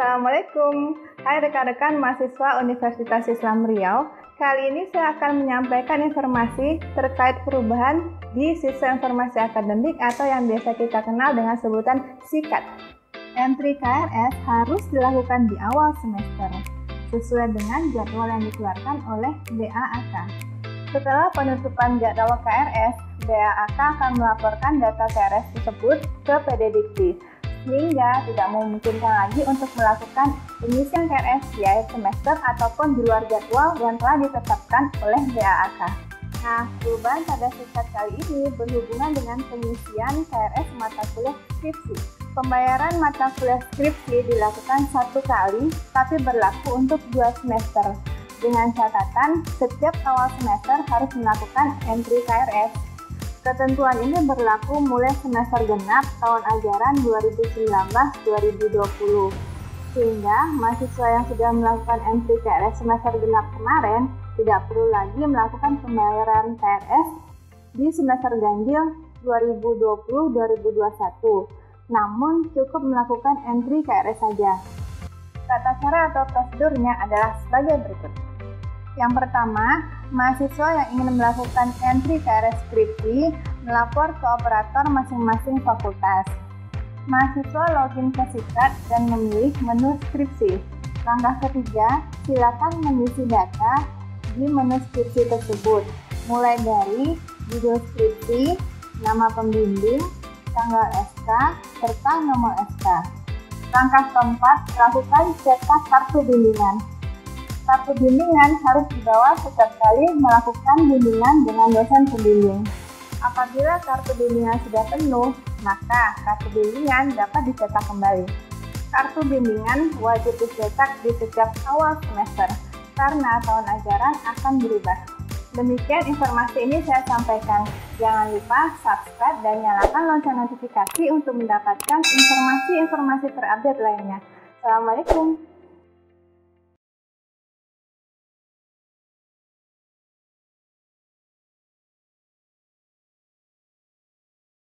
Assalamualaikum. Hai rekan-rekan mahasiswa Universitas Islam Riau. Kali ini saya akan menyampaikan informasi terkait perubahan di sistem informasi akademik atau yang biasa kita kenal dengan sebutan SIKAT. Entry KRS harus dilakukan di awal semester, sesuai dengan jadwal yang dikeluarkan oleh DAAK. Setelah penutupan jadwal KRS, DAAK akan melaporkan data KRS tersebut ke PD Dikti sehingga tidak memungkinkan lagi untuk melakukan pengisian KRS di akhir semester ataupun di luar jadwal yang telah ditetapkan oleh DAAK. Nah, perubahan pada singkat kali ini berhubungan dengan pengisian KRS mata kuliah skripsi. Pembayaran mata kuliah skripsi dilakukan satu kali, tapi berlaku untuk dua semester. Dengan catatan, setiap awal semester harus melakukan entry KRS Ketentuan ini berlaku mulai semester genap tahun ajaran 2019-2020. Sehingga mahasiswa yang sudah melakukan MTKRS semester genap kemarin tidak perlu lagi melakukan pembayaran KRS di semester ganjil 2020-2021. Namun cukup melakukan entry KRS saja. Tata cara atau prosedurnya adalah sebagai berikut. Yang pertama, mahasiswa yang ingin melakukan entry KRS skripsi melapor ke operator masing-masing fakultas. Mahasiswa login ke Sikat dan memilih menu skripsi. Langkah ketiga, silakan mengisi data di menu skripsi tersebut, mulai dari judul skripsi, nama pembimbing, tanggal SK, serta nomor SK. Langkah keempat, lakukan cetak kartu bimbingan. Kartu bimbingan harus dibawa setiap kali melakukan bimbingan dengan dosen pembimbing. Apabila kartu bimbingan sudah penuh, maka kartu bimbingan dapat dicetak kembali. Kartu bimbingan wajib dicetak di setiap awal semester karena tahun ajaran akan berubah. Demikian informasi ini saya sampaikan. Jangan lupa subscribe dan nyalakan lonceng notifikasi untuk mendapatkan informasi-informasi terupdate lainnya. Assalamualaikum.